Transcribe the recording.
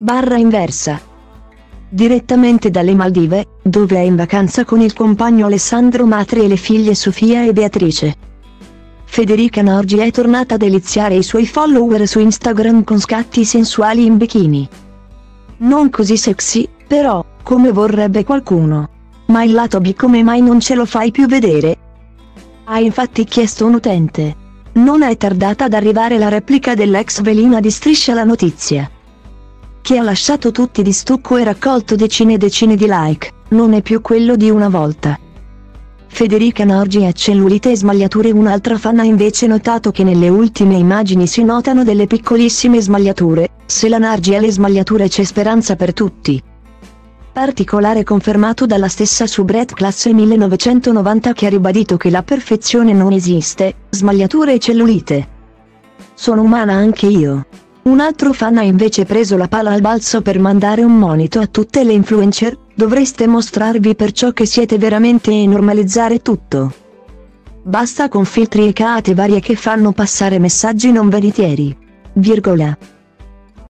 Barra inversa. Direttamente dalle Maldive, dove è in vacanza con il compagno Alessandro Matri e le figlie Sofia e Beatrice. Federica Norgi è tornata a deliziare i suoi follower su Instagram con scatti sensuali in bikini. Non così sexy, però, come vorrebbe qualcuno. Ma il lato B come mai non ce lo fai più vedere? Ha infatti chiesto un utente. Non è tardata ad arrivare la replica dell'ex velina di Striscia la notizia. Che ha lasciato tutti di stucco e raccolto decine e decine di like, non è più quello di una volta. Federica Norgi ha cellulite e smagliature un'altra fan ha invece notato che nelle ultime immagini si notano delle piccolissime smagliature, se la Nargi ha le smagliature c'è speranza per tutti. Particolare confermato dalla stessa Subret classe 1990 che ha ribadito che la perfezione non esiste, smagliature e cellulite. Sono umana anche io. Un altro fan ha invece preso la pala al balzo per mandare un monito a tutte le influencer, dovreste mostrarvi per ciò che siete veramente e normalizzare tutto. Basta con filtri e cate varie che fanno passare messaggi non veritieri. Virgola.